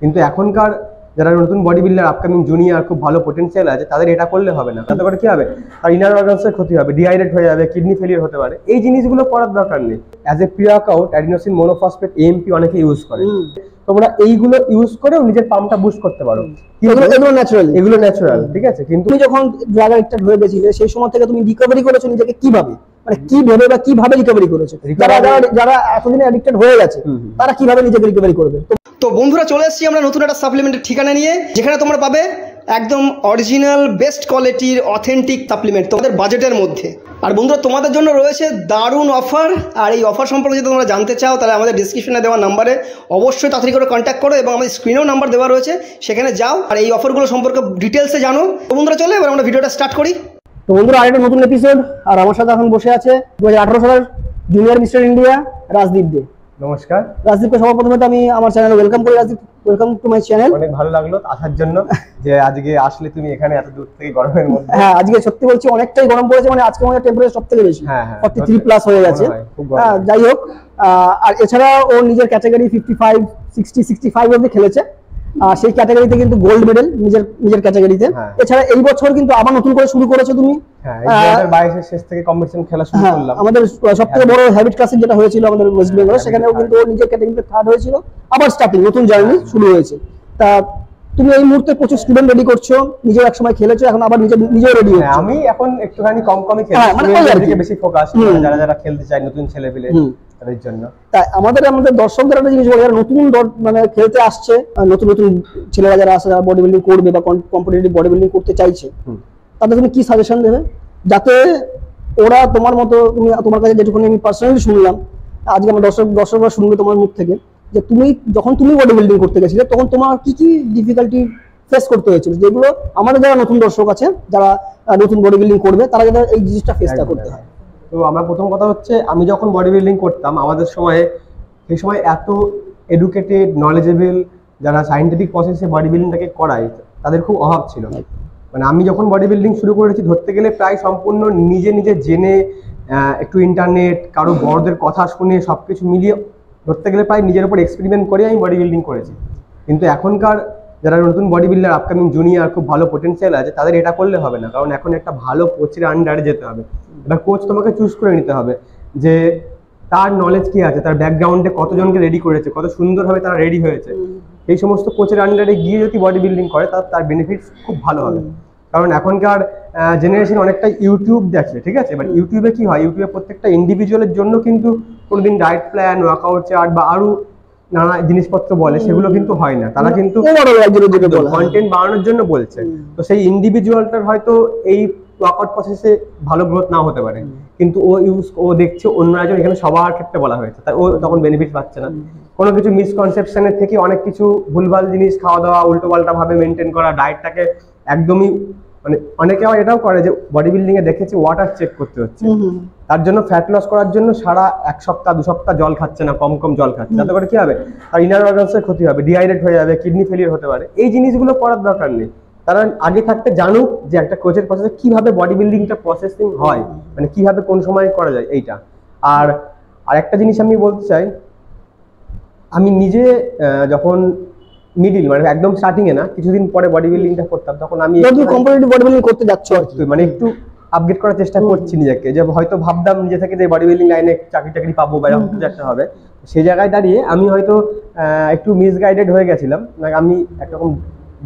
কিন্তু এখনকার যারা নতুন বডি বিল্ডার আপকামিং জুনিয়র খুব ভালো পোটেনশিয়াল আছে তাদের এটা করলে হবে না। তাতে করে কি হবে? আর ইনার অর্গানসের ক্ষতি হবে ডিহাইড্রেট হয়ে যাবে কিডনি ফেলিয়ার হতে পারে। এই জিনিসগুলো করার দরকার নেই। As a pre workout adenosine monophosphate MP অনেকে ইউজ করে। তোমরা এইগুলো ইউজ করেও নিজের পাম্পটা বুস্ট করতে পারো। এগুলো এগুলো ন্যাচারাল এগুলো ন্যাচারাল ঠিক আছে? কিন্তু তুমি যখন ড্রাগ অ্যাডিক্টেড হয়ে গেছিলে সেই সময় থেকে তুমি রিকভারি করেছ নিজেকে কীভাবে? মানে কি ভেবে বা কীভাবে রিকভারি করেছ? যারা যারা এতদিনে অ্যাডিক্টেড হয়ে গেছে। তারা কীভাবে নিজেকে রিকভারি করবে? তো তো বন্ধুরা চলে এসেছি আমরা নতুন একটা সাপ্লিমেন্টের ঠিকানা নিয়ে যেখানে তোমরা পাবে একদম অরিজিনাল বেস্ট কোয়ালিটির অথেন্টিক সাপ্লিমেন্ট তোমাদের বাজেটের মধ্যে। আর বন্ধুরা তোমাদের জন্য রয়েছে দারুণ অফার আর এই অফার সম্পর্কে যদি তোমরা জানতে চাও তাহলে আমাদের ডিসক্রিপশনে দেওয়া নাম্বারে অবশ্যই তাড়াতাড়ি করে কন্ট্যাক্ট করো এবং আমাদের স্ক্রিনেও নাম্বার দেওয়া রয়েছে সেখানে যাও আর এই অফারগুলো সম্পর্কে ডিটেলসে জানো। তো বন্ধুরা চলে এবার আমরা ভিডিওটা স্টার্ট করি। তো বন্ধুরা আরেকটা নতুন এপিসোড আর আমার সাথে এখন বসে আছে দু হাজার আঠারো সালের junior mister India Rajdeep Dey. নমস্কার। রাজদীপকে সবার প্রথমে আমি আমার চ্যানেলে ওয়েলকাম করি Rajdeep welcome to my channel অনেক ভালো লাগল আসার জন্য যে আজকে আসলে তুমি এখানে এত দূর থেকে গরমের মধ্যে। হ্যাঁ আজকে সত্যি বলছি অনেকটাই গরম পড়েছে মানে আজকে আমাদের টেম্পারেচার সব থেকে বেশি। হ্যাঁ, হ্যাঁ। ফর্টি থ্রি প্লাস হয়ে গেছে। হয়, গরম। হ্যাঁ যাই হোক আর এছাড়া ও নিজের category fifty five sixty sixty five অব্দি খেলেছে। সেই ক্যাটাগরিতে কিন্তু গোল্ড মেডেল নিজের নিজের ক্যাটাগরিতে হ্যাঁ। এছাড়া এই বছর কিন্তু আবার নতুন করে শুরু করেছ তুমি। হ্যাঁ শেষ থেকে কম্পিটিশন খেলা শুরু হ্যাঁ করলাম। আমাদের সব থেকে বড় হ্যাবিট ক্লাসিক যেটা হয়েছিল আমাদের ওয়েস্ট বেঙ্গল সেখানেও কিন্তু নিজের ক্যাটাগরিতে থার্ড হয়েছিল। আবার স্টার্টিং নতুন জার্নি শুরু হয়েছে। তা তুমি এই মুহূর্তে প্রচুর স্টুডেন্ট রেডি করছ নিজেও এক সময় খেলেছো এখন আবার নিজে নিজেও রেডি হ্যাঁ, হচ্ছে। আমি এখন একটুখানি কম কমই খেলি হ্যাঁ, মানে বেশি ফোকাস যারা যারা খেলতে চায় নতুন ছেলে পেলে। তাদের জন্য। তাই আমাদের আমাদের দর্শকদের একটা জিনিস বলি যারা নতুন মানে খেলতে আসছে নতুন নতুন ছেলেরা যারা আসে যারা বডি বিল্ডিং করবে বা কম্পিটিটিভ বডি বিল্ডিং করতে চাইছে তাদের তুমি কি সাজেশন দেবে? যাতে ওরা তোমার মতো তুমি তোমার কাছে যেটুকুনি আমি পার্সোনালি শুনলাম আজকে আমার দর্শক দর্শকরা শুনবে তোমার মুখ থেকে যে তুমি যখন তুমি বডি বিল্ডিং করতে গেছিলে তখন তোমার কি কি ডিফিকাল্টি ফেস করতে হয়েছিল? যেগুলো আমাদের যারা নতুন দর্শক আছে যারা নতুন বডি বিল্ডিং করবে তারা যাতে এই জিনিসটা ফেসটা করতে হয়। তো আমার প্রথম কথা হচ্ছে, আমি যখন বডি বিল্ডিং করতাম, আমাদের সময়ে, সেই সময় এত এডুকেটেড নলেজেবল যারা সাইন্টিফিক প্রসেসে বডি বিল্ডিংটাকে করায়, তাদের খুব অভাব ছিল। মানে আমি যখন বডি বিল্ডিং শুরু করেছি, ধরতে গেলে প্রায় সম্পূর্ণ নিজে নিজে জেনে একটু ইন্টারনেট কারও বড়দের কথা শুনে সব কিছু মিলিয়ে, ধরতে গেলে প্রায় নিজের উপর এক্সপেরিমেন্ট করে আমি বডি বিল্ডিং করেছি। কিন্তু এখনকার যারা নতুন বডি বিল্ডার আপকামিং জুনিয়র খুব ভালো পোটেনশিয়াল আছে তাদের এটা করলে হবে না। কারণ এখন একটা ভালো কোচের আন্ডারে যেতে হবে। এবার কোচ তোমাকে চুজ করে নিতে হবে যে তার নলেজ কি আছে তার ব্যাকগ্রাউন্ডে কতজনকে রেডি করেছে কত সুন্দরভাবে তারা রেডি হয়েছে। এই সমস্ত কোচের আন্ডারে গিয়ে যদি বডি বিল্ডিং করে তার তার বেনিফিটস খুব ভালো হবে। কারণ এখনকার জেনারেশন অনেকটা ইউটিউব দেখে ঠিক আছে? বাট ইউটিউবে কি হয়? ইউটিউবে প্রত্যেকটা ইন্ডিভিজুয়ালের জন্য কিন্তু কোনোদিন ডায়েট প্ল্যান ওয়ার্কআউট চার্ট বা আরও নানা জিনিসপত্র বলে সেগুলো কিন্তু হয় না। তারা কিন্তু। কন্টেন্ট বানানোর জন্য বলছে। তো সেই ইন্ডিভিজুয়ালটার হয়তো এই ওয়ার্কআউট প্রসেসে ভালো গ্রোথ না হতে পারে। কিন্তু ও ইউজ ও দেখছে অন্য একজন এখানে সবার ক্ষেত্রে বলা হয়েছে। তাই ও তখন বেনিফিট পাচ্ছে না। কোনো কিছু মিসকনসেপশনের থেকে অনেক কিছু ভুলভাল জিনিস খাওয়া দাওয়া উল্টো পাল্টা ভাবে মেনটেন করা ডায়েটটাকে একদমই মানে অনেকে আবার এটাও করে যে বডি বিল্ডিং এ দেখেছি ওয়াটার চেক করতে হচ্ছে। তার জন্য ফ্যাট লস করার জন্য সারা এক সপ্তাহ দু সপ্তাহ জল খাচ্ছে না কম কম জল খাচ্ছে। তাতে করে কি হবে? আর ইনার অর্গানসের ক্ষতি হবে ডিহাইড্রেট হয়ে যাবে কিডনি ফেলিয়ার হতে পারে। এই জিনিসগুলো করার দরকার নেই। তারা আগে থাকতে জানুক যে একটা কোচের প্রসেসে কীভাবে বডি বিল্ডিংটা প্রসেসিং হয় মানে কীভাবে কোন সময় করা যায় এইটা। আর আর একটা জিনিস আমি বলতে চাই আমি নিজে আহ, যখন মিডিল মানে একদম স্টার্টিং এ না কিছুদিন পরে বডি বিল্ডিংটা করতাম তখন আমি কম্পিটিটিভ বডি বিল্ডিং করতে যাচ্ছি আর কি। মানে একটু আপগ্রেড করার চেষ্টা করছি নিজেকে যে হয়তো ভাবতাম নিজে থেকে যে বডি বিল্ডিং লাইনে চাকরি টাকরি পাবো বা এরকম কিছু একটা হবে। সেই জায়গায় দাঁড়িয়ে আমি হয়তো আহ, একটু মিসগাইডেড হয়ে গেছিলাম। মানে আমি একরকম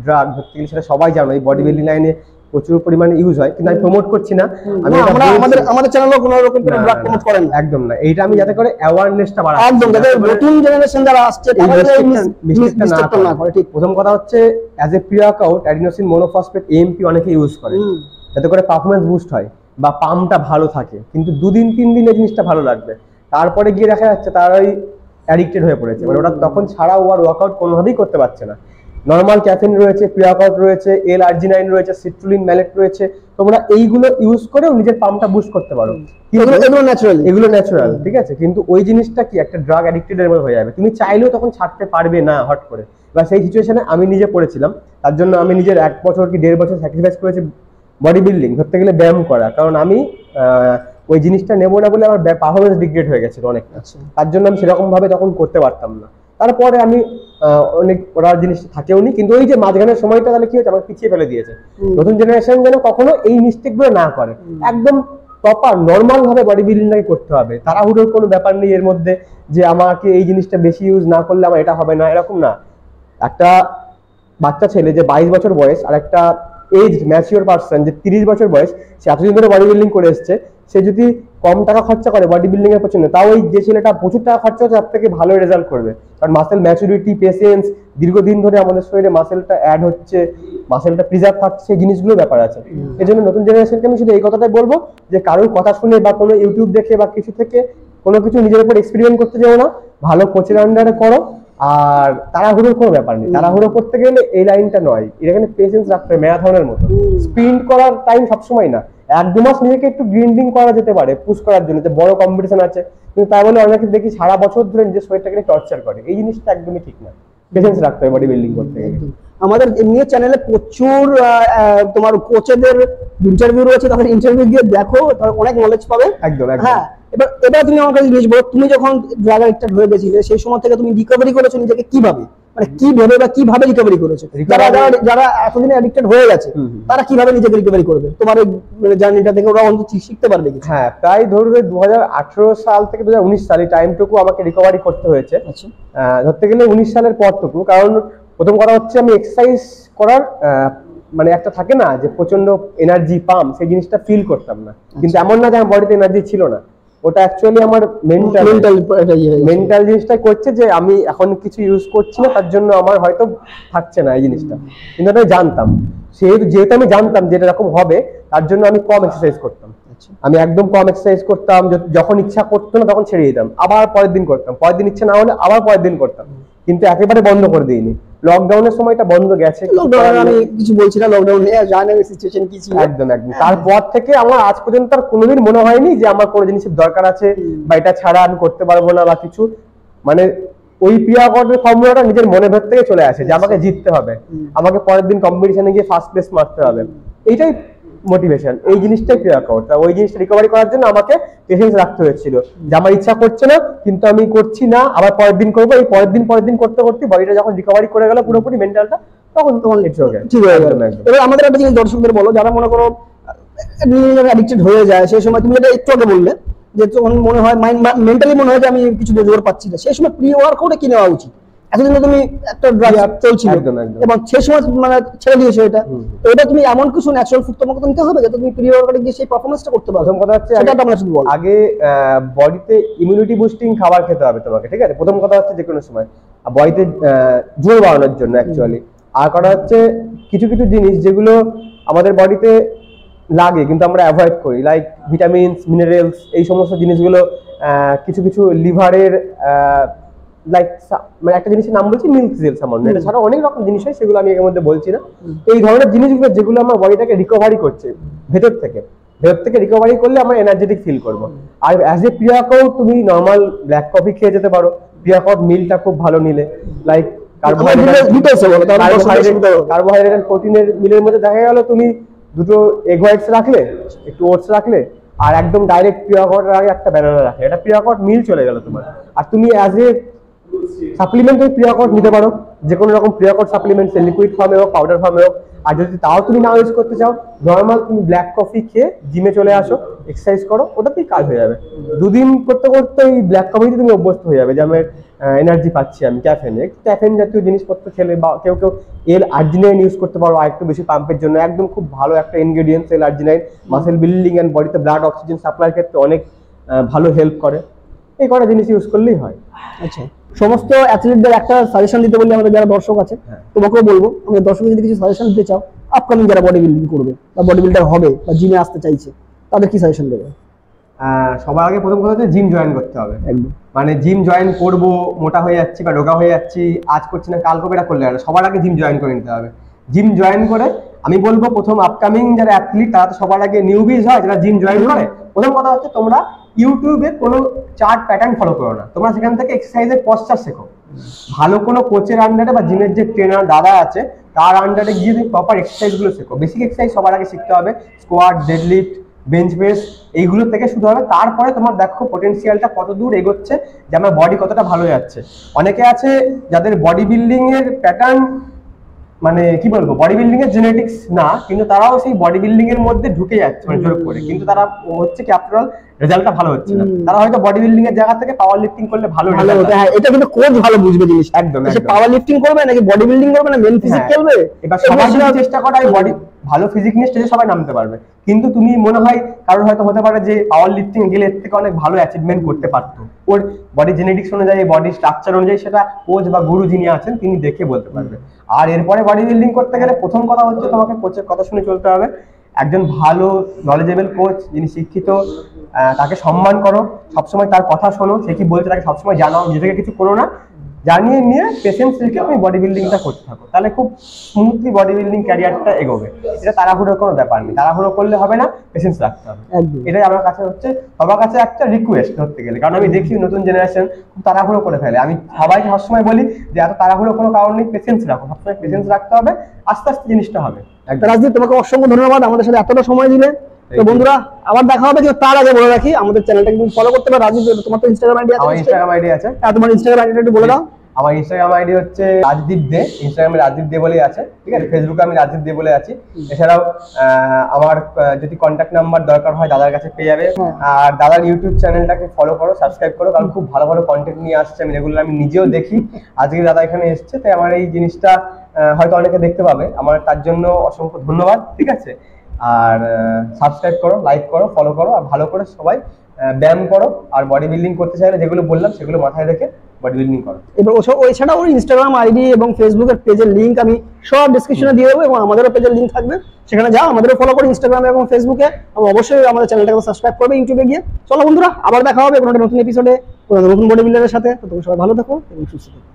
ড্রাগ ধরতে গেলে সেটা সবাই জানো এই বডি বিল্ডিং লাইনে প্রচুর পরিমাণে ইউজ হয় কিন্তু আমি প্রমোট করছি না। আমি আমরা আমাদের আমাদের চ্যানেলও কোনো রকম না, ড্রাগ প্রমোট করেন একদম না। এইটা আমি যাতে করে অ্যাওয়ারনেসটা বাড়াই একদম যাতে নতুন জেনারেশন যারা আসছে mistake-টা না করে। ঠিক প্রথম কথা হচ্ছে as a pre workout adenosine monophosphate AMP অনেকে ইউজ করে। যাতে করে পারফরমেন্স বুস্ট হয় বা পাম্পটা ভালো থাকে। কিন্তু দুদিন তিন দিন জিনিসটা ভালো লাগবে। তারপরে গিয়ে দেখা যাচ্ছে তার ওই অ্যাডিক্টেড হয়ে পড়েছে। মানে ওটা তখন ছাড়া ও আর ওয়ার্কআউট কোনোভাবেই করতে পারছে না। নর্মাল ক্যাফিন রয়েছে ওয়ার্কআউট রয়েছে এল আর্জিনাইন রয়েছে সিট্রুলিন ম্যালেট রয়েছে। তোমরা এইগুলো ইউজ করেও নিজের পাম্পটা বুস্ট করতে পারো। এগুলো ন্যাচারাল এগুলো ন্যাচারাল ঠিক আছে? কিন্তু ওই জিনিসটা কি? একটা ড্রাগ অ্যাডিক্টেডের মতো হয়ে যাবে। তুমি চাইলেও তখন ছাড়তে পারবে না হট করে। বা সেই সিচুয়েশনে আমি নিজে পড়েছিলাম। তার জন্য আমি নিজের এক বছর কি দেড় বছর স্যাক্রিফাইস করেছি বডি বিল্ডিং ধরতে গেলে ব্যায়াম করা। কারণ আমি ওই জিনিসটা নেব না বলে আমার পারফরমেন্স ডিগ্রেড হয়ে গেছিল অনেকটা। আচ্ছা। তার জন্য আমি সেরকম ভাবে তখন করতে পারতাম না। তারপরে আমি অনেক ওরা জিনিস থাকেও নি কিন্তু ওই যে মাঝখানের সময়টা তাহলে কি হচ্ছে আমাকে পিছিয়ে ফেলে দিয়েছে। নতুন জেনারেশন যেন কখনো এই মিস্টেকগুলো না করে। একদম প্রপার নর্মাল ভাবে বডি বিল্ডিংটাকে করতে হবে। তাড়াহুড়োর কোনো ব্যাপার নেই এর মধ্যে যে আমাকে এই জিনিসটা বেশি ইউজ না করলে আমার এটা হবে না এরকম না। একটা বাচ্চা ছেলে যে বাইশ বছর বয়স আর একটা এজ ম্যাচিওর পার্সন যে তিরিশ বছর বয়স সে এতদিন ধরে বডি বিল্ডিং করে এসছে সে যদি কম টাকা খরচা করে বডি বিল্ডিং এর পেছনে তাও ওই যে ছেলেটা প্রচুর টাকা খরচা হচ্ছে তার থেকে ভালো রেজাল্ট করবে। কারণ মাসেল ম্যাচুরিটি পেশেন্স দীর্ঘদিন ধরে আমাদের শরীরে মাসেলটা অ্যাড হচ্ছে মাসেলটা প্রিজার্ভ থাকছে সেই জিনিসগুলো ব্যাপার আছে। এই জন্য নতুন জেনারেশনকে আমি শুধু এই কথাটাই বলব যে কারোর কথা শুনে বা কোনো ইউটিউব দেখে বা কিছু থেকে কোনো কিছু নিজের উপর এক্সপেরিমেন্ট করতে যাও না ভালো কোচের আন্ডারে করো আর তাড়াহুড়োর কোনো ব্যাপার নেই। তাড়াহুড়ো করতে গেলে এই লাইনটা নয়। এখানে পেশেন্স রাখতে হবে ম্যারাথনের মতো। স্প্রিন্ট করার টাইম সবসময় না। এক দু মাস নিজেকে একটু গ্রিন্ডিং করা যেতে পারে পুশ করার জন্য যে বড় কম্পিটিশন আছে। কিন্তু তাই বলে অনেকে দেখি সারা বছর ধরে নিজের শরীরটাকে টর্চার করে। এই জিনিসটা একদমই ঠিক না। পেশেন্স রাখতে হবে বডি বিল্ডিং করতে গেলে। আমাদের এমনি চ্যানেলে প্রচুর তোমার কোচেদের ইন্টারভিউ রয়েছে। তাদের ইন্টারভিউ দিয়ে দেখো তাহলে অনেক নলেজ পাবে। একদম একদম। হ্যাঁ এবার এবার তুমি আমার কাছে জিনিস বলো তুমি যখন ড্রাগ অ্যাডিক্টেড হয়ে গেছিলে সেই সময় থেকে তুমি রিকভারি করেছ নিজেকে কীভাবে? মানে কি ভেবে বা কীভাবে রিকভারি করেছ? যারা যারা যারা এতদিনে অ্যাডিক্টেড হয়ে গেছে। তারা কীভাবে নিজেকে রিকভারি করবে? তোমার মানে জার্নিটা থেকে ওরা অন্তত শিখতে পারবে হ্যাঁ প্রায় ধরুন দু সাল থেকে দু সাল এই টাইমটুকু আমাকে রিকভারি করতে হয়েছে। আচ্ছা। ধরতে গেলে উনিশ সালের পরটুকু কারণ প্রথম কথা হচ্ছে আমি এক্সারসাইজ করার মানে একটা থাকে না যে প্রচণ্ড এনার্জি পাম সেই জিনিসটা ফিল করতাম না। কিন্তু এমন না যে আমার বডিতে এনার্জি ছিল না। ওটা অ্যাকচুয়ালি আমার মেন্টাল মেন্টাল জিনিসটাই করছে যে আমি এখন কিছু ইউজ করছি না তার জন্য আমার হয়তো থাকছে না এই জিনিসটা। কিন্তু আমি জানতাম। সেহেতু যেহেতু আমি জানতাম যে এরকম হবে তার জন্য আমি কম এক্সারসাইজ করতাম। আচ্ছা। আমি একদম কম এক্সারসাইজ করতাম যখন ইচ্ছা করতো না তখন ছেড়ে দিতাম। আবার পরের দিন করতাম। পরের দিন ইচ্ছা না হলে আবার পরের দিন করতাম। কিন্তু একেবারে বন্ধ করে দিইনি। লকডাউনের সময়টা বন্ধ গেছে আমি কিছু বলছি না নিয়ে জানি সিচুয়েশন কি ছিল। একদম একদম। তারপর থেকে আমার আজ পর্যন্ত আর কোনোদিন মনে হয়নি যে আমার কোনো জিনিসের দরকার আছে বা এটা ছাড়া আমি করতে পারব না বা কিছু। মানে ওই পিয়াকটের ফর্মুলাটা নিজের মনে ভেতর থেকে চলে আসে যে আমাকে জিততে হবে। আমাকে পরের দিন কম্পিটিশনে গিয়ে ফার্স্ট প্লেস মারতে হবে। এইটাই মোটিভেশন এই জিনিসটাই পিয়াকট ওই জিনিসটা রিকভারি করার জন্য আমাকে পেশেন্স রাখতে হয়েছিল। যে আমার ইচ্ছা করছে না কিন্তু আমি করছি না আবার পরের দিন করব। এই পরের দিন পরের দিন করতে করতে বডিটা যখন রিকভারি করে গেল পুরোপুরি মেন্টালটা তখন তখন ইটস ওকে ঠিক হয়ে গেল। এবার আমাদের একটা জিনিস দর্শকদের বলো যারা মনে করো অ্যাডিক্টেড হয়ে যায় সেই সময় তুমি যেটা একটু আগে বললে যে তখন মনে হয় মাইন্ড মেন্টালি মনে হয় যে আমি কিছু জোর পাচ্ছি না সেই সময় প্রি ওয়ার্কআউটে কি নেওয়া উচিত। এতদিন তুমি একটা ড্রাগ চলছিল। এবং সেই সময় মানে ছেড়ে দিয়েছ এটা। এটা তুমি এমন কিছু ন্যাচারাল ফুড তোমাকে নিতে হবে যাতে তুমি প্রি ওয়ার্কআউটে গিয়ে সেই পারফরমেন্সটা করতে পারো। প্রথম কথা হচ্ছে সেটা আমরা শুধু বলো। আগে বডিতে ইমিউনিটি বুস্টিং খাবার খেতে হবে তোমাকে ঠিক আছে? প্রথম কথা হচ্ছে যে কোনো সময় বডিতে জোর বাড়ানোর জন্য অ্যাকচুয়ালি আর করা হচ্ছে কিছু কিছু জিনিস যেগুলো আমাদের বডিতে লাগে কিন্তু আমরা অ্যাভয়েড করি লাইক ভিটামিনস মিনারেলস এই সমস্ত জিনিসগুলো কিছু কিছু লিভারের লাইক মানে একটা জিনিসের নাম বলছি মিল্ক জেল সামান্য। এটা ছাড়া অনেক রকম জিনিস হয় সেগুলো আমি এর মধ্যে বলছি না। এই ধরনের জিনিসগুলো যেগুলো আমার বডিটাকে রিকভারি করছে ভেতর থেকে। ভেতর থেকে রিকভারি করলে আমরা এনার্জেটিক ফিল করব। আর অ্যাজ এ প্রিয়াকাও তুমি নর্মাল ব্ল্যাক কফি খেয়ে যেতে পারো। প্রিয়াকট মিলটা খুব ভালো নিলে। লাইক। কার্বোহাইড্রেট প্রোটিনের মিলের মধ্যে দেখা গেল তুমি দুটো এগ হোয়াইটস রাখলে একটু ওটস রাখলে আর একদম ডাইরেক্ট প্রিয়াকটের আগে একটা ব্যানানা রাখলে। এটা প্রিয়াকট মিল চলে গেল তোমার। আর তুমি অ্যাজ এ সাপ্লিমেন্ট তুমি প্রিয়াকট নিতে পারো যে কোনো রকম প্রিয়াকট সাপ্লিমেন্ট লিকুইড ফর্মে হোক পাউডার ফর্মে হোক। আর যদি তাও তুমি না ইউজ করতে চাও নর্মাল তুমি ব্ল্যাক কফি খেয়ে জিমে চলে আসো এক্সারসাইজ করো, ওটাতেই কাজ হয়ে যাবে। দুদিন করতে করতে এই ব্ল্যাক কফিতে তুমি অভ্যস্ত হয়ে যাবে যে আমার এনার্জি পাচ্ছি আমি ক্যাফেনে ক্যাফেন জাতীয় জিনিসপত্র খেলে বা কেউ কেউ এল আর্জিনাইন ইউজ করতে পারো, আর একটু বেশি পাম্পের জন্য। একদম খুব ভালো একটা ingredients L arginine muscle building and বডিতে ব্লাড অক্সিজেন সাপ্লাই ক্ষেত্রে অনেক ভালো হেল্প করে। এই কটা জিনিস ইউজ করলেই হয়। আচ্ছা। সমস্ত অ্যাথলিটদের একটা সাজেশন দিতে বললে আমাদের যারা দর্শক আছে হ্যাঁ। তোমাকেও বলব আমাদের দর্শক যদি কিছু সাজেশন দিতে চাও আপকামিং যারা বডি বিল্ডিং করবে বা বডি বিল্ডার হবে বা জিমে আসতে চাইছে তাদের কি সাজেশন দেবে? সবার আগে প্রথম কথা হচ্ছে জিম জয়েন করতে হবে। একদম। মানে জিম জয়েন করব মোটা হয়ে যাচ্ছি বা রোগা হয়ে যাচ্ছি আজ করছি না কাল কবে এটা করলে না। সবার আগে জিম জয়েন করে নিতে হবে। জিম জয়েন করে আমি বলব প্রথম আপকামিং যারা অ্যাথলিট তারা তো সবার আগে নিউবিজ হয় যারা জিম জয়েন করে প্রথম কথা হচ্ছে তোমরা ইউটিউবে কোনো চার্ট প্যাটার্ন ফলো করো না। তোমরা সেখান থেকে এক্সারসাইজের পশ্চার শেখো। ভালো কোনো কোচের আন্ডারে বা জিমের যে ট্রেনার দাদা আছে, তার আন্ডারে গিয়ে তুমি প্রপার এক্সারসাইজগুলো শেখো। বেসিক এক্সারসাইজ সবার আগে শিখতে হবে। স্কোয়াট ডেডলিফট বেঞ্চ প্রেস এইগুলো থেকে শুরু হবে। তারপরে তোমার দেখো পটেনশিয়ালটা কত দূর এগোচ্ছে, যে আমার বডি কতটা ভালো যাচ্ছে। অনেকে আছে যাদের বডি বিল্ডিং এর প্যাটার্ন মানে কি বলব বডি বিল্ডিং এর জেনেটিক্স না কিন্তু তারাও সেই বডি বিল্ডিং এর মধ্যে ঢুকে যাচ্ছে মানে জোর করে। কিন্তু তারা হচ্ছে কি আফটার অল রেজাল্টটা ভালো হচ্ছে না। তারা হয়তো বডি বিল্ডিং এর জায়গা থেকে পাওয়ার লিফটিং করলে ভালো ভালো result হ্যাঁ এটা কিন্তু কোচ ভালো বুঝবে জিনিস। একদম, সে পাওয়ার লিফটিং করবে নাকি বডি বিল্ডিং করবে না মেন ফিজিক হ্যাঁ। খেলবে? এবার সবার সবাই চেষ্টা করে বডি ভালো ফিজিক নিয়ে স্টেজে সবাই নামতে পারবে। কিন্তু তুমি মনে হয় কারোর হয়তো হতে পারে যে পাওয়ার লিফটিং গেলে এর থেকে অনেক ভালো অ্যাচিভমেন্ট করতে পারতো। ওর বডি জেনেটিক্স অনুযায়ী বডি স্ট্রাকচার অনুযায়ী সেটা কোচ বা গুরু যিনি আছেন, তিনি দেখে বলতে পারবে। আর এরপরে বডি বিল্ডিং করতে গেলে প্রথম কথা হচ্ছে তোমাকে কোচের কথা শুনে চলতে হবে। একজন ভালো নলেজেবল কোচ যিনি শিক্ষিত তাকে সম্মান করো। সবসময় তার কথা শোনো। সে কি বলছে তাকে সবসময় জানাও। নিজেকে কিছু করো না। জানিয়ে নিয়ে পেশেন্স রেখে তুমি বডি বিল্ডিংটা করতে থাকো। তাহলে খুব স্মুথলি বডি বিল্ডিং ক্যারিয়ারটা এগোবে। এটা তাড়াহুড়োর কোনো ব্যাপার নেই। তাড়াহুড়ো করলে হবে না পেশেন্স রাখতে হবে। এটাই আমার কাছে হচ্ছে সবার কাছে একটা রিকোয়েস্ট ধরতে গেলে। কারণ আমি দেখি নতুন জেনারেশন খুব তাড়াহুড়ো করে ফেলে। আমি সবাইকে সবসময় বলি যে এত তাড়াহুড়ো কোনো কারণ নেই পেশেন্স রাখো। সবসময় পেশেন্স রাখতে হবে আস্তে আস্তে জিনিসটা হবে। রাজদীপ তোমাকে অসংখ্য ধন্যবাদ আমাদের সাথে এতটা সময় দিলে। তো বন্ধুরা আবার দেখা হবে কিন্তু তার আগে বলে রাখি আমাদের চ্যানেলটা কিন্তু ফলো করতে পারো। রাজদীপ তোমার তো ইনস্টাগ্রাম আইডি আমার আছে ইনস্টাগ্রাম আইডি আছে। হ্যাঁ তোমার ইনস্টাগ্রাম আইডিটা একটু বলে দাও। আমার ইনস্টাগ্রাম আইডি হচ্ছে রাজদীপ দে। ইনস্টাগ্রামে রাজদীপ দে বলেই আছে ঠিক আছে? ফেসবুকে আমি রাজদীপ দে বলে আছি। এছাড়াও আমার যদি কন্ট্যাক্ট নাম্বার দরকার হয় দাদার কাছে পেয়ে যাবে। হ্যাঁ। আর দাদার ইউটিউব চ্যানেলটাকে ফলো করো সাবস্ক্রাইব করো কারণ খুব ভালো ভালো কন্টেন্ট নিয়ে আসছে আমি রেগুলার আমি নিজেও দেখি। আজকে দাদা এখানে এসছে তাই আমার এই জিনিসটা হয়তো অনেকে দেখতে পাবে। আমার তার জন্য অসংখ্য ধন্যবাদ ঠিক আছে? আর সাবস্ক্রাইব করো লাইক করো ফলো করো আর ভালো করে সবাই ব্যায়াম করো আর বডি বিল্ডিং করতে চাইলে যেগুলো বললাম সেগুলো মাথায় রেখে বডি বিল্ডিং করো। এবার ওসব ওই ছাড়া ওর ইনস্টাগ্রাম আইডি এবং ফেসবুকের পেজের লিঙ্ক আমি সব ডিসক্রিপশনে দিয়ে দেবো এবং আমাদেরও পেজের লিঙ্ক থাকবে। সেখানে যাও আমাদেরও ফলো করো ইনস্টাগ্রামে এবং ফেসবুকে এবং অবশ্যই আমাদের চ্যানেলটাকে সাবস্ক্রাইব করবে ইউটিউবে গিয়ে। চলো বন্ধুরা আবার দেখা হবে কোনো নতুন এপিসোডে কোনো নতুন বডি বিল্ডারের সাথে। তো তুমি সবাই ভালো থাকো এবং সুস্থ থাকো।